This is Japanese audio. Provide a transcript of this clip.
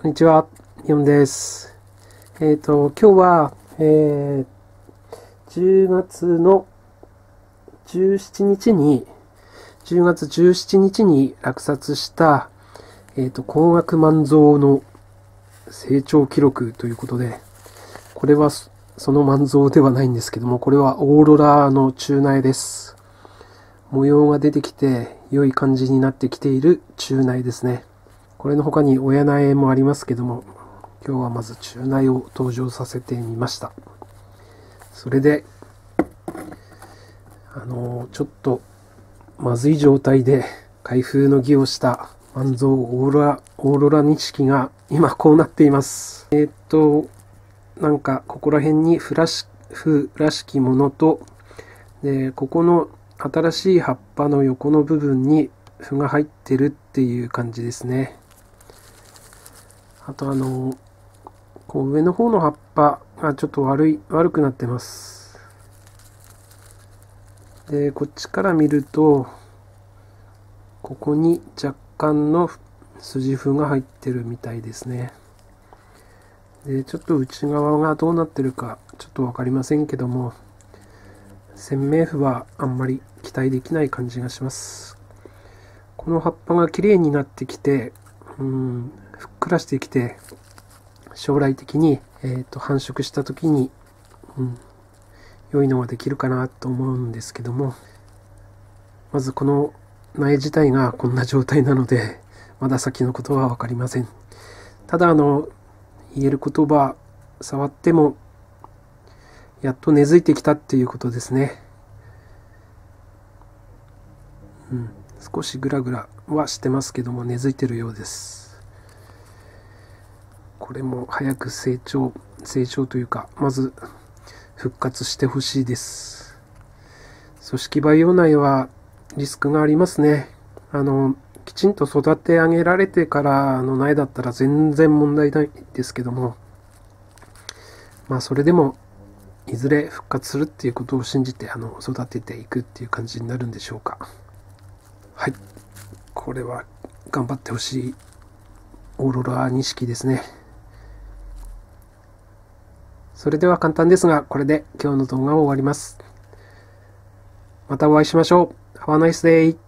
こんにちは、ヨンです。えっ、ー、と、今日は、えー、10月の17日に、10月17日に落札した、えっ、ー、と、高額万蔵の成長記録ということで、これはその万蔵ではないんですけども、これはオーロラの中内です。模様が出てきて良い感じになってきている中内ですね。これの他に親苗もありますけども、今日はまず中内を登場させてみました。それで、あのちょっとまずい状態で開封の儀をした万蔵オーロラ、オーロラ錦が今こうなっています。えー、っと、なんかここら辺にフラシ、フらしきものと、で、ここの新しい葉っぱの横の部分に符が入ってるっていう感じですね。あとあの、こう上の方の葉っぱがちょっと悪い、悪くなってます。で、こっちから見ると、ここに若干の筋符が入ってるみたいですね。で、ちょっと内側がどうなってるかちょっとわかりませんけども、鮮明符はあんまり期待できない感じがします。この葉っぱが綺麗になってきて、うん、ふっくらしてきて、将来的に、えーと、繁殖した時に、うん、良いのができるかなと思うんですけども、まずこの苗自体がこんな状態なので、まだ先のことは分かりません。ただ、あの、言える言葉、触ってもやっと根付いてきたっていうことですね。うん、少しグラグラはしてますけども根付いてるようです。これも早く成長、成長というか、まず復活してほしいです。組織培養内はリスクがありますね。あの、きちんと育て上げられてからの苗だったら全然問題ないですけども、まあそれでもいずれ復活するっていうことを信じてあの育てていくっていう感じになるんでしょうかはいこれは頑張ってほしいオーロラ錦ですねそれでは簡単ですがこれで今日の動画を終わります。またお会いしましょう。Have a nice day